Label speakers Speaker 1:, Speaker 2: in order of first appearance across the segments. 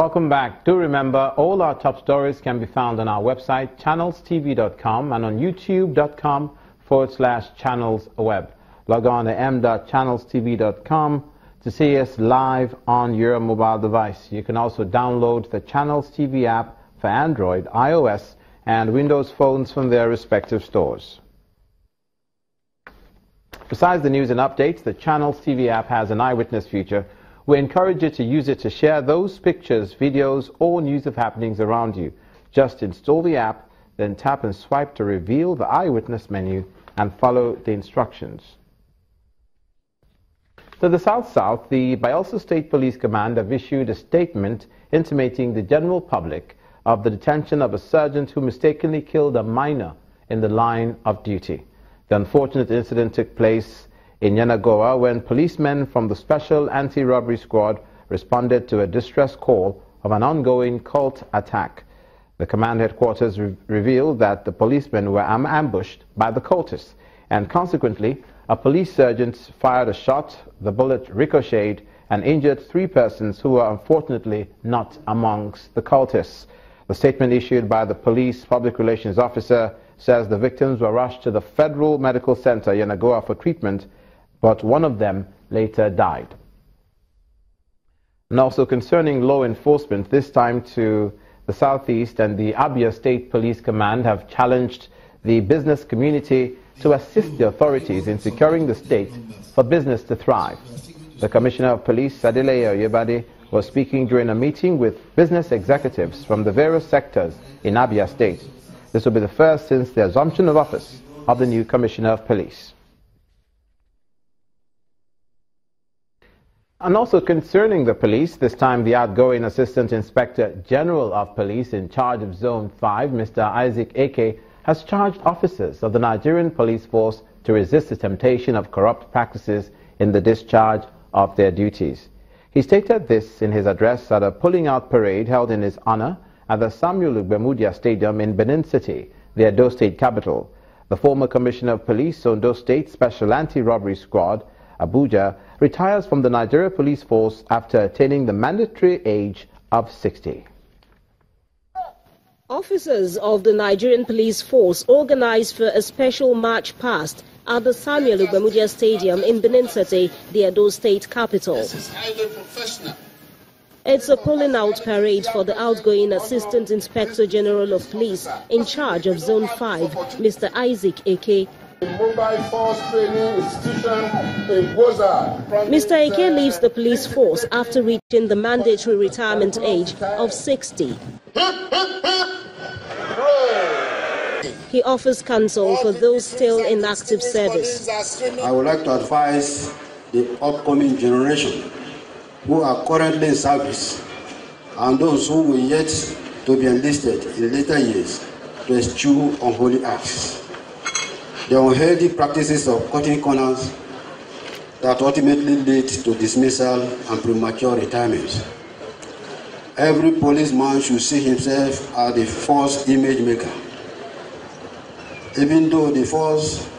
Speaker 1: Welcome back. Do remember, all our top stories can be found on our website, channelstv.com, and on youtube.com forward slash channelsweb. Log on to m.channelstv.com to see us live on your mobile device. You can also download the Channels TV app for Android, iOS, and Windows phones from their respective stores. Besides the news and updates, the Channels TV app has an eyewitness feature. We encourage you to use it to share those pictures, videos, or news of happenings around you. Just install the app, then tap and swipe to reveal the eyewitness menu and follow the instructions. To the South-South, the Bayelsa State Police Command have issued a statement intimating the general public of the detention of a sergeant who mistakenly killed a minor in the line of duty. The unfortunate incident took place in Yenagoa when policemen from the Special Anti-Robbery Squad responded to a distress call of an ongoing cult attack. The command headquarters re revealed that the policemen were am ambushed by the cultists and consequently a police sergeant fired a shot, the bullet ricocheted and injured three persons who were unfortunately not amongst the cultists. The statement issued by the police public relations officer says the victims were rushed to the Federal Medical Center, Yenagoa, for treatment, but one of them later died. And also concerning law enforcement, this time to the Southeast and the Abia State Police Command have challenged the business community to assist the authorities in securing the state for business to thrive. The Commissioner of Police, Sadile Oyebade, was speaking during a meeting with business executives from the various sectors in Abia State. This will be the first since the assumption of office of the new Commissioner of Police. And also concerning the police, this time the outgoing Assistant Inspector General of Police in charge of Zone 5, Mr. Isaac Eke, has charged officers of the Nigerian police force to resist the temptation of corrupt practices in the discharge of their duties. He stated this in his address at a pulling out parade held in his honor at the Samuel Ogbemudia Stadium in Benin City, the Edo State capital. The former Commissioner of Police, Ondo State Special Anti-Robbery Squad, Abuja, retires from the Nigeria Police Force after attaining the mandatory age of 60.
Speaker 2: Officers of the Nigerian Police Force organized for a special march past at the Samuel Ogbemudia Stadium in Benin City, the Edo State capital. It's a pulling out parade for the outgoing Assistant Inspector General of Police in charge of Zone 5, Mr. Isaac Eke. Mr. Eke leaves the police force after reaching the mandatory retirement age of 60. He offers counsel for those still in active service.
Speaker 3: I would like to advise the upcoming generation who are currently in service and those who will yet to be enlisted in later years to eschew unholy acts. The unhealthy practices of cutting corners that ultimately lead to dismissal and premature retirement. Every policeman should see himself as the force image maker. Even though the force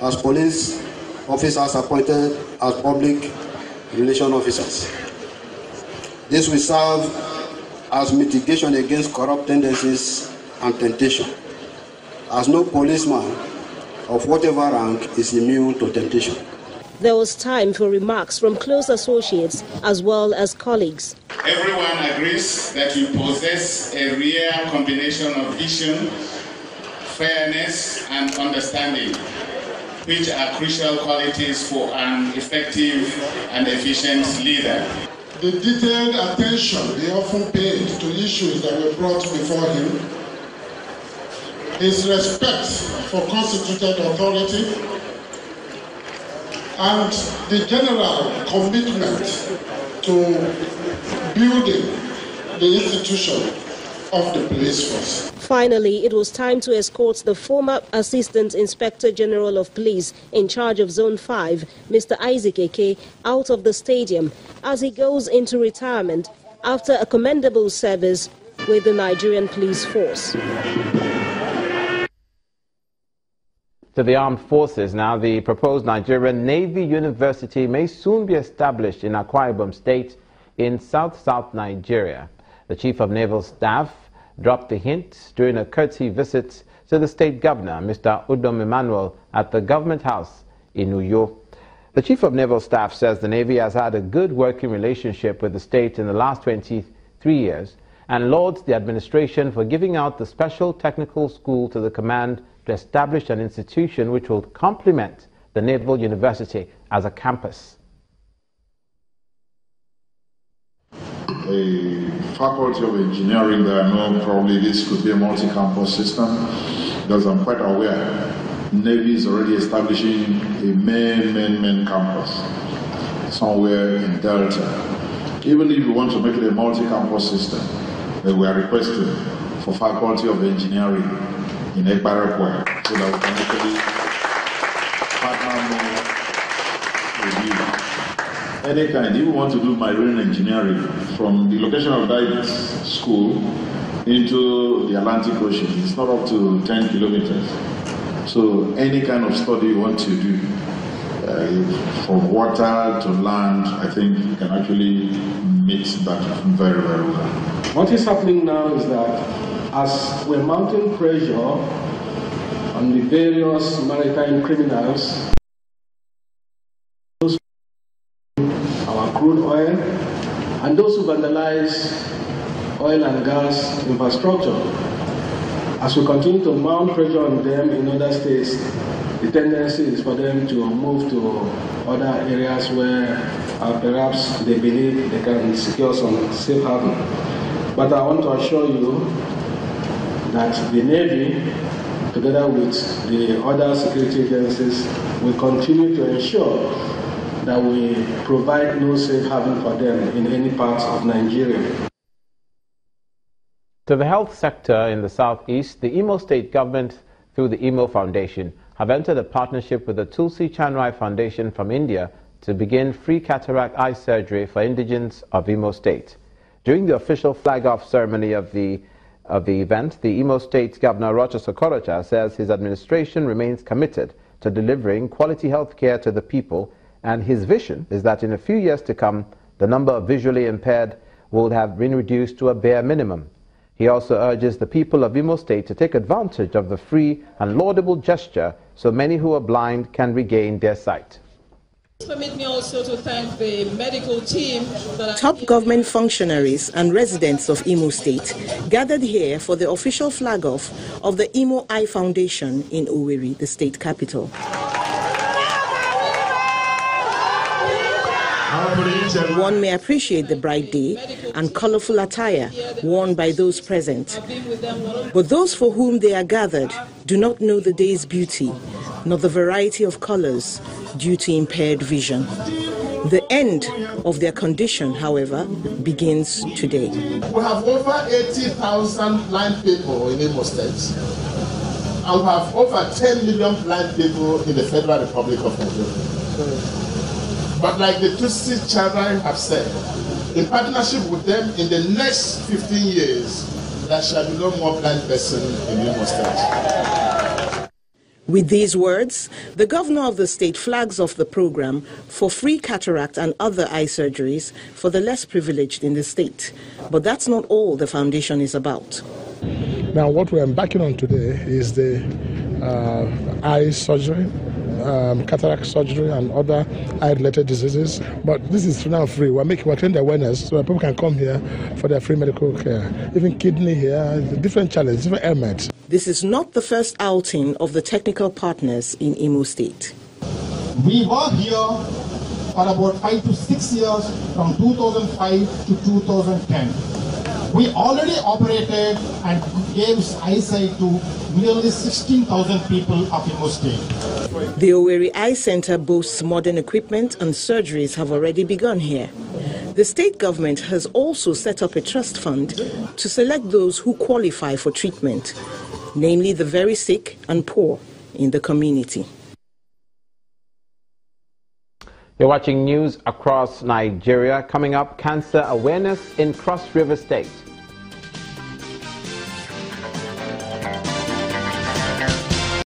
Speaker 3: as police officers appointed as public relation officers. This will serve as mitigation against corrupt tendencies and temptation, as no policeman of whatever rank is immune to temptation.
Speaker 2: There was time for remarks from close associates as well as colleagues.
Speaker 4: Everyone agrees that you possess a rare combination of vision, fairness, and understanding, which are crucial qualities for an effective and efficient leader.
Speaker 5: The detailed attention he often paid to issues that were brought before him, his respect for constituted authority, and the general commitment to building the institution of the police force.
Speaker 2: Finally, it was time to escort the former Assistant Inspector General of Police in charge of Zone 5, Mr. Isaac Eke, out of the stadium as he goes into retirement after a commendable service with the Nigerian Police Force.
Speaker 1: To the armed forces now, the proposed Nigerian Navy University may soon be established in Akwa Ibom State in south-south Nigeria. The Chief of Naval Staff dropped the hint during a courtesy visit to the state governor, Mr. Udom Emmanuel, at the government house in Uyo. The Chief of Naval Staff says the Navy has had a good working relationship with the state in the last 23 years and lauds the administration for giving out the Special Technical School to the command to establish an institution which will complement the Naval University as a campus.
Speaker 5: A faculty of engineering that I know probably this could be a multi-campus system because I'm quite aware Navy is already establishing a main, main, main campus somewhere in Delta. Even if you want to make it a multi-campus system, we are requesting for Faculty of Engineering in Ekbarakwa so that we can actually partner more with you. Any kind, if you want to do marine engineering from the location of that school into the Atlantic Ocean, it's not up to 10 kilometers. So any kind of study you want to do, uh, from water to land, I think you can actually meet that very, very well.
Speaker 6: What is happening now is that as we're mounting pressure on the various maritime criminals, those our crude oil, and those who vandalize oil and gas infrastructure, as we continue to mount pressure on them in other states, the tendency is for them to move to other areas where uh, perhaps they believe they can secure some safe haven. But I want to assure you that the Navy, together with the other security agencies, will continue to ensure that we provide no safe haven for them in any part of Nigeria.
Speaker 1: To the health sector in the southeast, the Imo State government, through the Imo Foundation, have entered a partnership with the Tulsi Chanrai Foundation from India to begin free cataract eye surgery for indigents of Imo State. During the official flag-off ceremony of the, of the event, the Imo State Governor Rochas Okorocha says his administration remains committed to delivering quality health care to the people and his vision is that in a few years to come, the number of visually impaired will have been reduced to a bare minimum. He also urges the people of Imo State to take advantage of the free and laudable gesture so many who are blind can regain their sight.
Speaker 7: Permit me also to thank the medical team.
Speaker 8: Top government functionaries and residents of Imo State gathered here for the official flag off of the Imo Eye Foundation in Owerri, the state capital. One may appreciate the bright day and colorful attire worn by those present. But those for whom they are gathered do not know the day's beauty, nor the variety of colors due to impaired vision. The end of their condition, however, begins today.
Speaker 9: We have over 80,000 blind people in Imo State, and we have over 10 million blind people in the Federal Republic of Nigeria. But like the Tulsi Chanrai have said, in partnership with them in the next 15 years, there shall be no more blind person in Imo State.
Speaker 8: With these words, the governor of the state flags off the program for free cataract and other eye surgeries for the less privileged in the state. But that's not all the foundation is about.
Speaker 10: Now, what we're embarking on today is the uh, eye surgery um, cataract surgery and other eye-related diseases. But this is now free. We're making we're creating awareness so that people can come here for their free medical care. Even kidney here, different challenges, different ailments.
Speaker 8: This is not the first outing of the technical partners in Imo State.
Speaker 11: We were here for about five to six years from 2005 to 2010. We already operated and gave eyesight to nearly 16,000 people of Imo State.
Speaker 8: The Owerri Eye Center boasts modern equipment and surgeries have already begun here. The state government has also set up a trust fund to select those who qualify for treatment, namely the very sick and poor in the community.
Speaker 1: You're watching news across Nigeria. Coming up, cancer awareness in Cross River State.